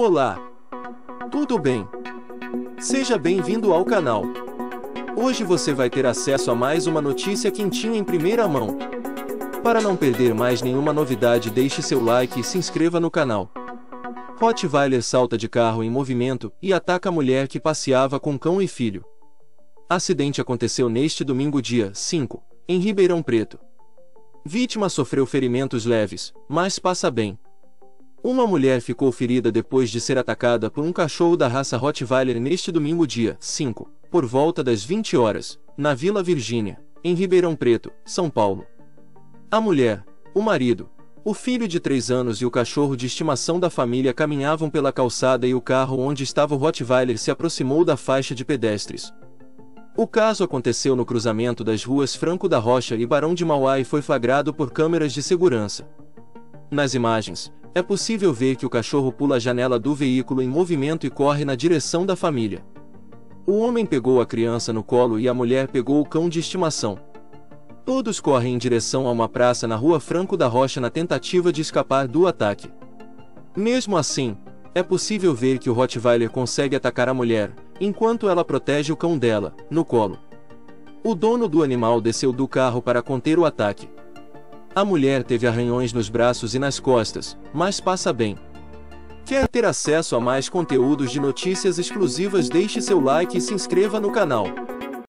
Olá! Tudo bem? Seja bem-vindo ao canal. Hoje você vai ter acesso a mais uma notícia quentinha em primeira mão. Para não perder mais nenhuma novidade, deixe seu like e se inscreva no canal. Rottweiler salta de carro em movimento e ataca a mulher que passeava com cão e filho. Acidente aconteceu neste domingo, dia 5, em Ribeirão Preto. Vítima sofreu ferimentos leves, mas passa bem. Uma mulher ficou ferida depois de ser atacada por um cachorro da raça Rottweiler neste domingo dia 5, por volta das 20 horas, na Vila Virgínia, em Ribeirão Preto, São Paulo. A mulher, o marido, o filho de 3 anos e o cachorro de estimação da família caminhavam pela calçada e o carro onde estava o Rottweiler se aproximou da faixa de pedestres. O caso aconteceu no cruzamento das ruas Franco da Rocha e Barão de Mauá e foi flagrado por câmeras de segurança. Nas imagens, é possível ver que o cachorro pula a janela do veículo em movimento e corre na direção da família. O homem pegou a criança no colo e a mulher pegou o cão de estimação. Todos correm em direção a uma praça na rua Franco da Rocha na tentativa de escapar do ataque. Mesmo assim, é possível ver que o Rottweiler consegue atacar a mulher, enquanto ela protege o cão dela, no colo. O dono do animal desceu do carro para conter o ataque. A mulher teve arranhões nos braços e nas costas, mas passa bem. Quer ter acesso a mais conteúdos de notícias exclusivas? Deixe seu like e se inscreva no canal.